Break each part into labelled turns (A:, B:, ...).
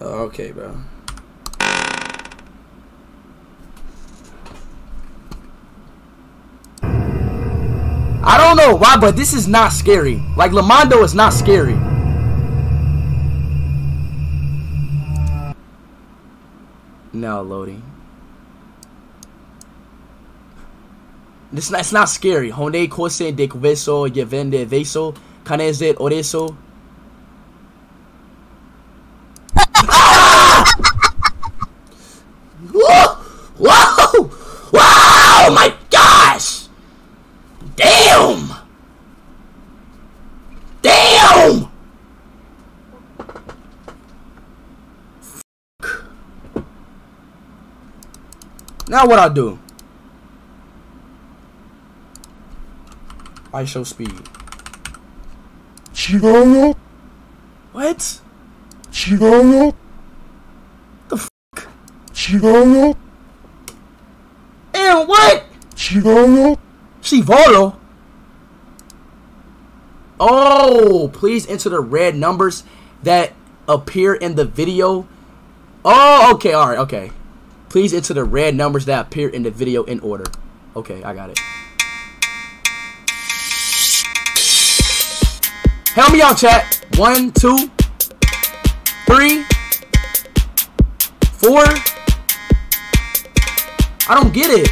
A: Oh, okay, bro. I don't know why, but this is not scary. Like, Lamando is not scary. Now loading. This it's not scary. Honde cose de queso vende veso canese oreso. Now what I do? I show speed.
B: Chigayo,
A: What?
B: Chigayo,
A: The fuck?
B: Chigayo,
A: And what?
B: Chigayo.
A: Chivolo? Oh, please enter the red numbers that appear in the video. Oh, okay, alright, okay. Please enter the red numbers that appear in the video in order. Okay, I got it. Help me out, chat. One, two, three, four. I don't get it.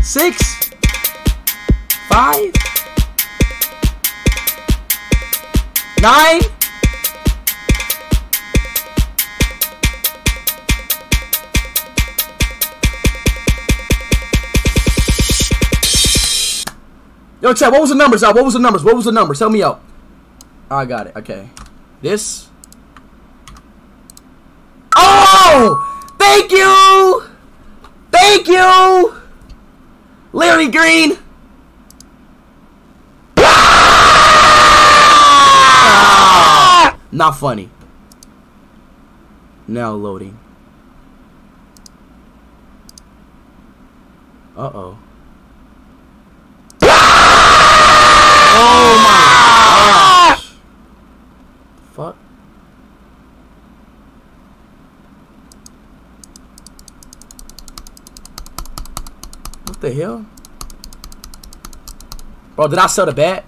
A: Six, five, nine. Yo, chat, what was the numbers out? What was the numbers? What was the numbers? Tell me out. I got it. Okay. This. Oh! Thank you! Thank you! Larry Green! Not funny. Now loading. Uh-oh. Oh my gosh. Fuck. What the hell? Bro, did I sell the bat?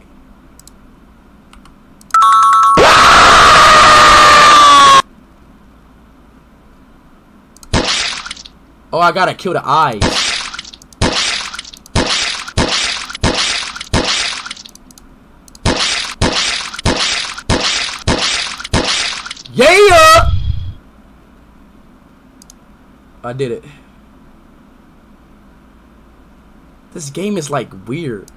A: Oh, I gotta kill the eyes. Yeah! I did it. This game is like weird.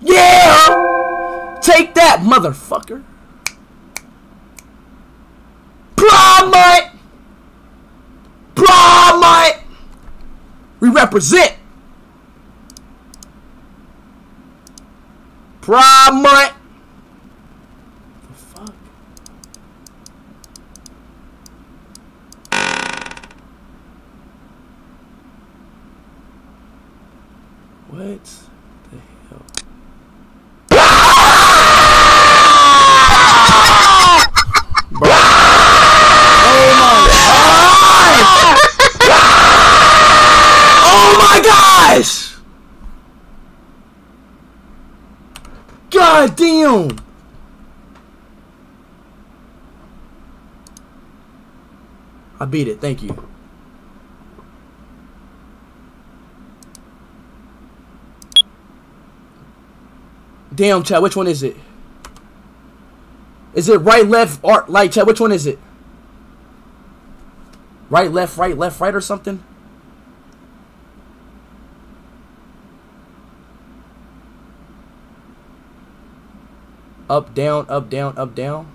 A: Yeah! Take that, motherfucker! Promite! Promite! We represent! Promite! The fuck? What the hell? Bro. Oh my gosh! Oh God damn! I beat it, thank you. Damn, Chad, which one is it? Is it right, left, or like Chad? Which one is it? Right, left, right, left, right, or something? Up, down, up, down, up, down.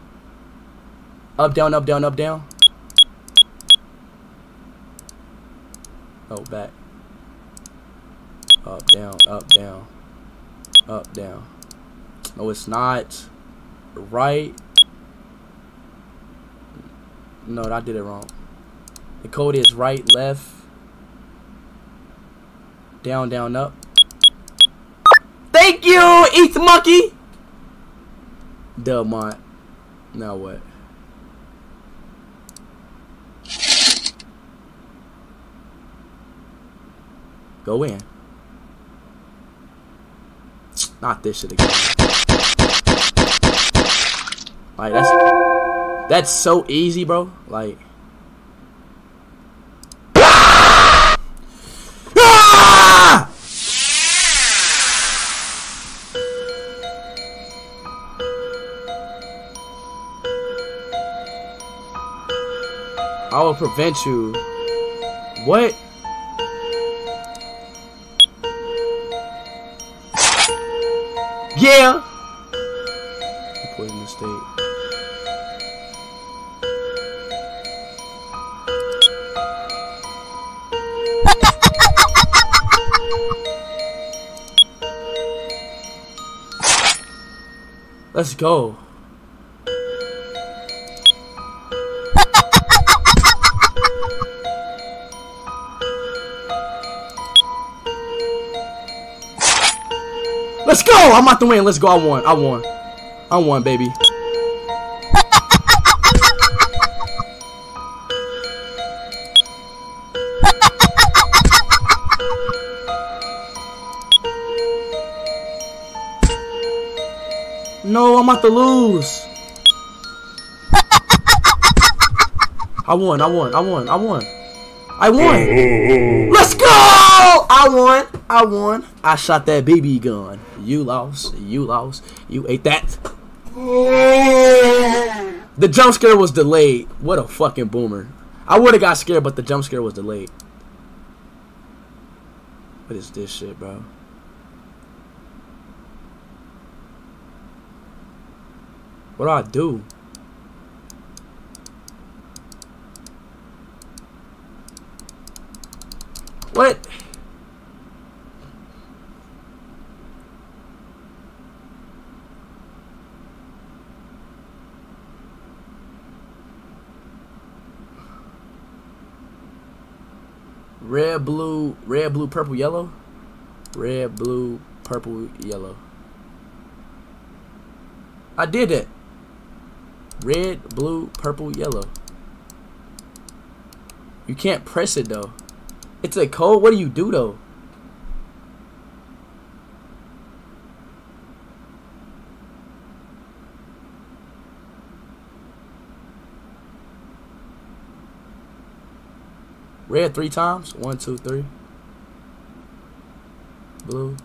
A: Up, down, up, down, up, down. Oh, back. Up, down, up, down. Up, down. No, it's not. Right. No, I did it wrong. The code is right, left, down, down, up. Thank you, Eat Monkey. Delmont. Now what? Go in. Not this shit again. Like that's that's so easy, bro. Like Ah! I will prevent you. What? Yeah. Let's go. Let's go! I'm about to win. Let's go. I won. I won. I won, baby. No, I'm about to lose. I won. I won. I won. I won. I won. Let's go! I won. I won. I shot that BB gun. You lost. You lost. You ate that. The jump scare was delayed. What a fucking boomer. I would have got scared, but the jump scare was delayed. What is this shit, bro? What do I do? What? Red, blue, red, blue, purple, yellow. Red, blue, purple, yellow. I did it. Red, blue, purple, yellow. You can't press it though. It's a code. What do you do though? Red three times. One, two, three. Blue,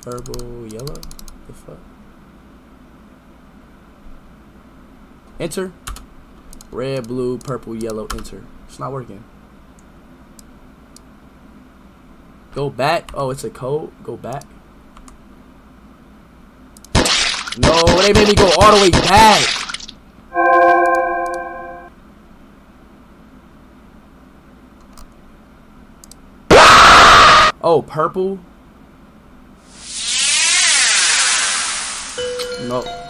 A: purple, yellow. The fuck? Enter. Red, blue, purple, yellow, enter. It's not working. Go back. Oh, it's a code. Go back. No, they made me go all the way back. Oh, purple. No.